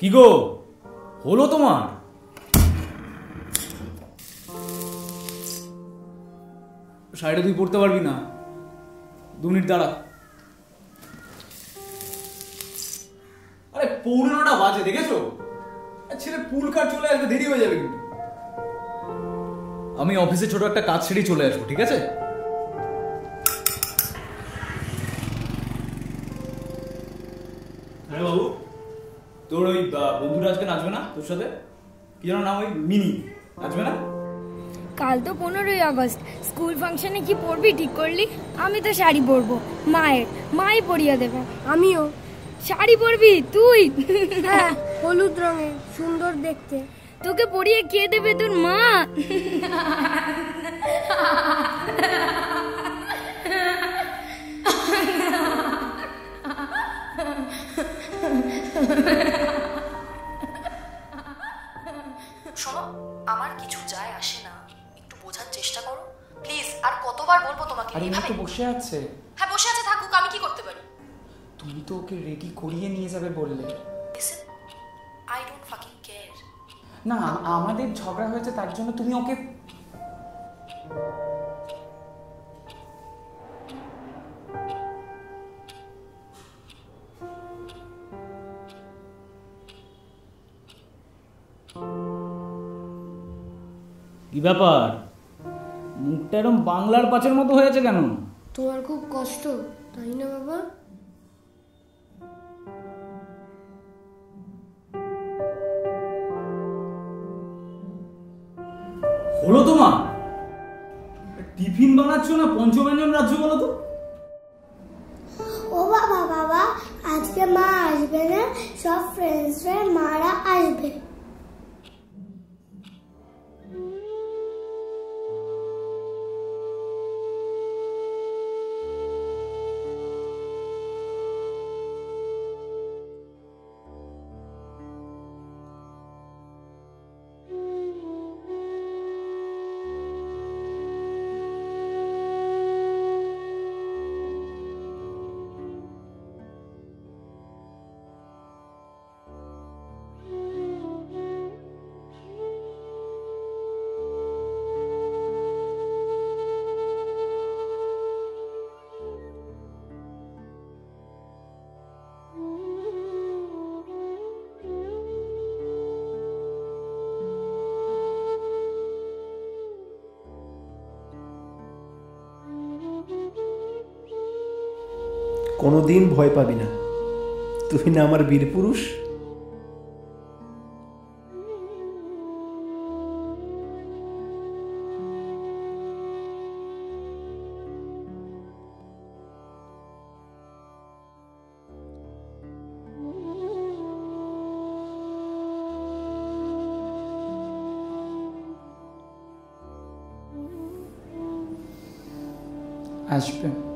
কি গো? হলো তোমার? শাড়িটা তুই পড়তে পারবি না। দু মিনিট দাঁড়া। আরে পৌনে বাজে, দেখেছ? ছেলে, পুল কার চলে আসবে, দেরি হয়ে যাবে আমি অফিসে ছোট একটা কাজ ছেড়েই চলে আসব, ঠিক আছে? হ্যাঁ বাবু? তোর ওই বন্ধুরা আজকে নাচবে না তোর সাথে? কি যেন নাম ওই মিনি। নাচবে না? কাল তো পনেরোই আগস্ট। স্কুল ফাংশনে কি পরবি ঠিক করলি? আমি তো শাড়ি পরবো। মায়ের মাই পরিয়ে দেবে। আমিও। শাড়ি পরবি? তুই? হ্যাঁ হলুদ রঙের সুন্দর দেখতে। তোকে পরিয়ে কে দেবে তোর মা? কতবার বলব তোমাকে আরে তো বসে আছে। হ্যাঁ বসে আছে থাকুক আমি কি করতে পারি? তুমি তো ওকে রেডি করিয়ে নিয়ে যাবে বললে। আই ডোন্ট ফাকিং কেয়ার না আমাদের ঝগড়া হয়েছে তার জন্য তুমি ওকে কি ব্যাপার? মুখটা এরকম বাংলার পাঁচের মতো হয়েছে কেন? তোমার খুব কষ্ট তাই না বাবা? হলো তোমার টিফিন বানাচ্ছ না পঞ্চব্যঞ্জন রাজ্য বলো তো? ও বাবা বাবা আজকে মা আসবে না সব ফ্রেন্ডসরা মারা আসবে। কোনোদিন ভয় পাবি না। তুই না আমার বীর পুরুষ? আসবে।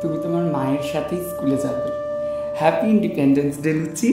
তুমি তোমার মায়ের সাথেই স্কুলে যাবে। Happy independence day luchi.